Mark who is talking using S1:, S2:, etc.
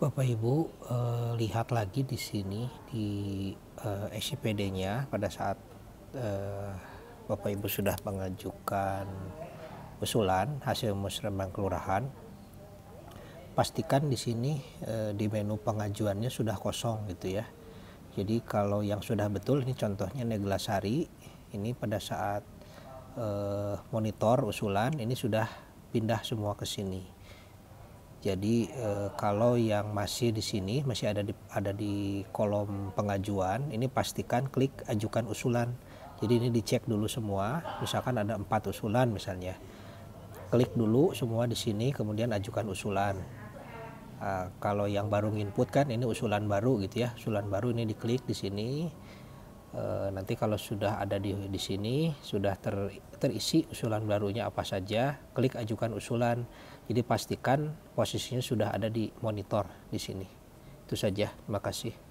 S1: Bapak Ibu eh, lihat lagi di sini di eh, SCPD-nya pada saat eh, Bapak Ibu sudah mengajukan usulan hasil musrembang kelurahan pastikan di sini eh, di menu pengajuannya sudah kosong gitu ya. Jadi kalau yang sudah betul ini contohnya Neglasari ini pada saat eh, monitor usulan ini sudah pindah semua ke sini jadi eh, kalau yang masih di sini masih ada di ada di kolom pengajuan, ini pastikan klik ajukan usulan. Jadi ini dicek dulu semua. Misalkan ada empat usulan misalnya, klik dulu semua di sini, kemudian ajukan usulan. Nah, kalau yang baru input kan ini usulan baru gitu ya, usulan baru ini diklik di sini. E, nanti kalau sudah ada di di sini sudah ter, terisi usulan barunya apa saja, klik ajukan usulan. Jadi pastikan posisinya sudah ada di monitor di sini. Itu saja. Terima kasih.